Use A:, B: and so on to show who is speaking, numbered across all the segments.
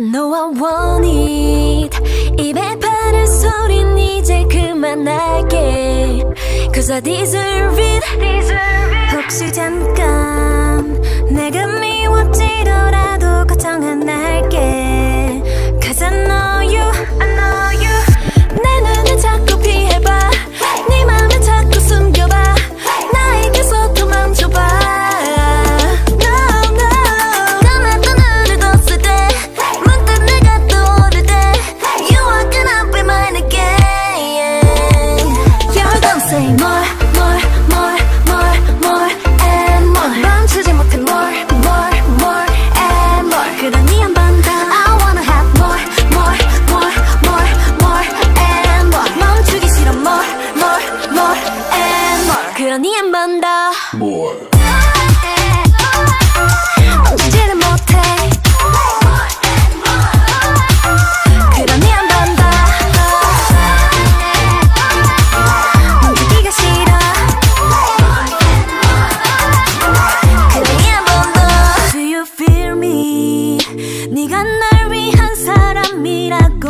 A: No I want it 입에 바른 소린 이제 그만할게 Cause I deserve it, deserve it. 혹시 잠깐 내가 네가 날 위한 사람이라고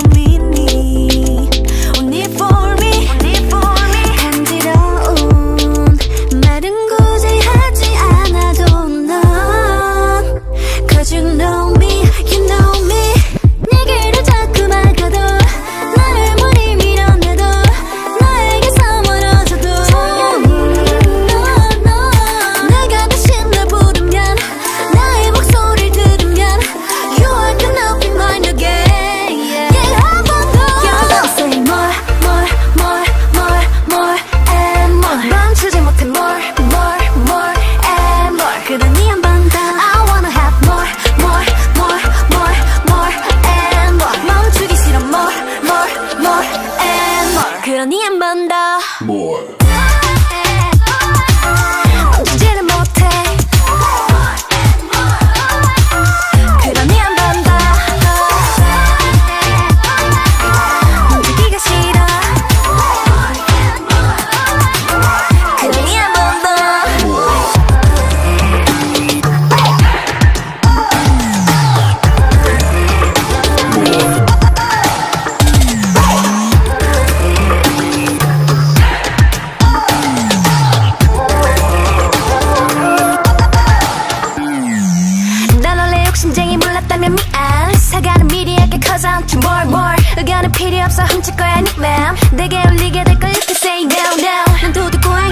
A: 그러니 한 번 더. 뭘? 욕심쟁이 몰랐다면 미안. 사과는 미리 할게 cause I'm too more more. 의견은 필요 없어 훔칠 거야 네맘. 내게 올리게 될걸 이렇게 say no no. 난 도둑 고아